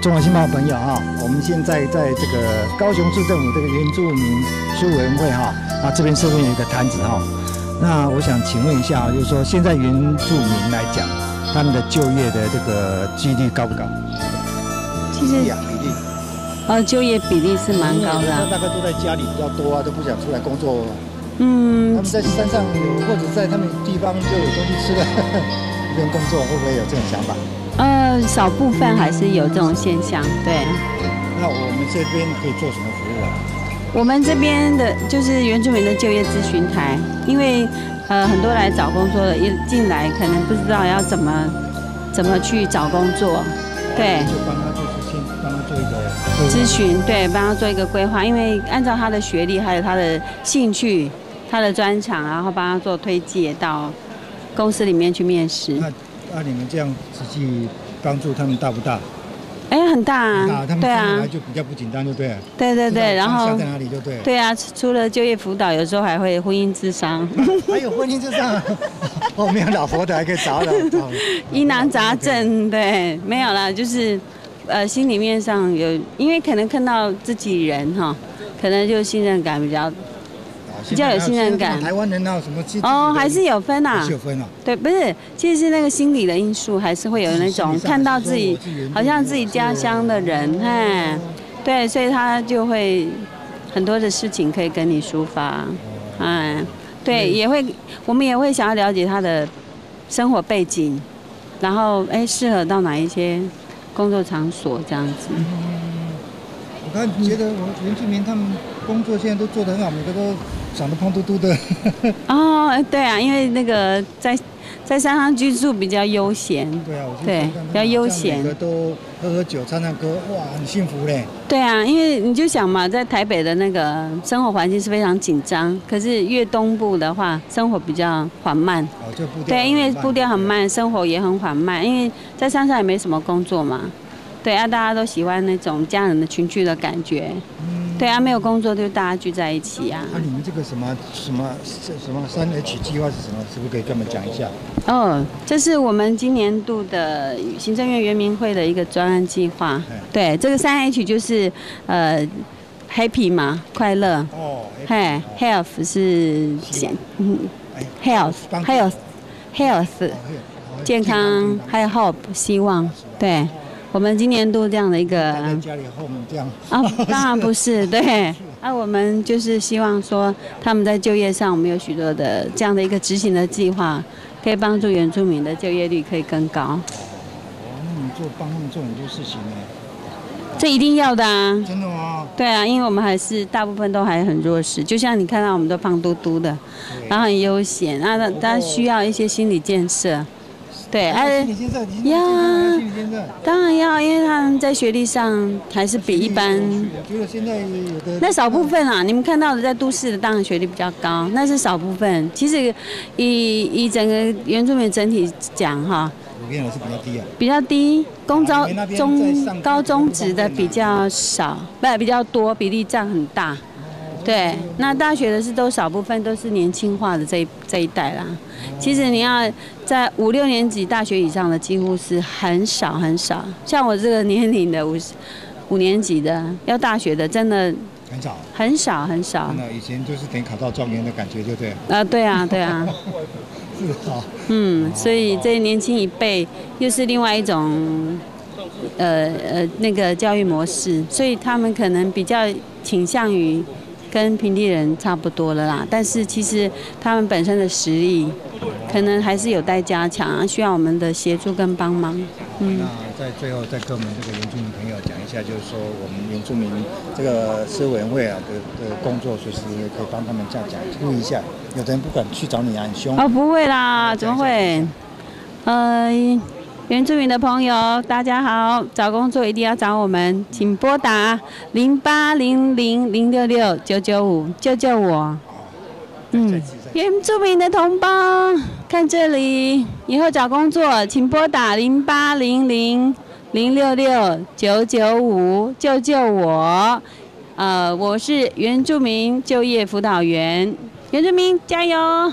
中华新报朋友哈，我们现在在这个高雄市政府这个原住民事务委员会哈，那这边是边有一个摊子哈，那我想请问一下，就是说现在原住民来讲，他们的就业的这个几率高不高？其实比例，呃，就业比例是蛮高的啊。大概都在家里比较多啊，都不想出来工作。嗯他嗯们，在山上有或者在他们地方就有东西吃了，不用工作，会不会有这种想法？呃，少部分还是有这种现象。对，那我们这边可以做什么服务啊？我们这边的就是原住民的就业咨询台，因为呃很多来找工作的一进来可能不知道要怎么怎么去找工作，对。就帮他就是先帮他做一个咨询，对，帮他做一个规划，因为按照他的学历还有他的兴趣、他的专长，然后帮他做推介到公司里面去面试。那那你们这样实际帮助他们大不大？哎，很大大，啊他，们对啊进来，就比较不紧张，就对了。对对对，然后下在哪里就对了。对啊，除了就业辅导，有时候还会婚姻智商、还有婚姻就这样，哦，没有老婆的还可以找找找。疑难杂症，对，没有啦，就是呃心里面上有，因为可能看到自己人哈，可能就信任感比较比较有信任感台湾人哪有什么哦，还是有分啊是。有分啊。对，不是，其实是那个心理的因素，还是会有那种看到自己好像自己家乡的人，哎，对，所以他就会很多的事情可以跟你抒发，哎，对，也会，我们也会想要了解他的生活背景，然后哎，适合到哪一些工作场所这样子。我看觉得我原住民他们工作现在都做得很好，每个都长得胖嘟嘟的。哦，哎对啊，因为那个在在山上居住比较悠闲，对啊，我去对比较悠闲每个都喝喝酒、唱唱歌，哇，很幸福嘞。对啊，因为你就想嘛，在台北的那个生活环境是非常紧张，可是越东部的话，生活比较缓慢。哦，就步调对，因为步调很慢，生活也很缓慢，因为在山上也没什么工作嘛。对啊，大家都喜欢那种家人的群聚的感觉。对啊，没有工作就大家聚在一起啊。那、你们这个什么什么什么三 H 计划是什么？是不是可以跟我们讲一下？哦，这是我们今年度的行政院原民会的一个专案计划哎。对，这个三 H 就是呃 happy 嘛，快乐。哦，嘿，health 是健，嗯哎，health 帮助 health 健康，还有 hope 希望。对，我们今年度这样的一个家里这样。啊，当然不是，对，啊，我们就是希望说他们在就业上，我们有许多的这样的一个执行的计划，可以帮助原住民的就业率可以更高。哦，那你做帮他们做很多事情呢，这一定要的啊。真的吗？对啊，因为我们还是大部分都还很弱势，就像你看到我们都胖嘟嘟的，然后很悠闲，啊，那他他需要一些心理建设。对，哎，哎心理，先生，你呀心理先生。当然要，因为他们在学历上还是比一般。我觉得现在有的那少部分啊，你们看到的在都市的当然学历比较高，那是少部分。其实以以整个原住民整体讲哈，普遍还是比较低啊。比较低，公招中高中职的比较少，不比较多，比例占很大。对，那大学的是都少部分都是年轻化的这一这一代啦。其实你要在五六年级大学以上的几乎是很少很少，像我这个年龄的五十五年级的要大学的真的很少。很少很少。那以前就是等于考到状元的感觉，对不对？啊，对啊，对啊，是啊。嗯，所以这年轻一辈又是另外一种，呃呃那个教育模式，所以他们可能比较倾向于跟平地人差不多了啦。但是其实他们本身的实力，可能还是有待加强啊，需要我们的协助跟帮忙。嗯那在最后再跟我们这个原住民朋友讲一下，就是说我们原住民这个事务委员会啊的的工作，随时可以帮他们这样讲注意一下。有的人不敢去找你啊，很凶。哦，不会啦，怎么会？呃，原住民的朋友，大家好，找工作一定要找我们，请拨打零八零零零六六九九五，救救我。嗯，原住民的同胞，看这里，以后找工作请拨打零八零零零六六九九五，救救我。呃，我是原住民就业辅导员，原住民加油！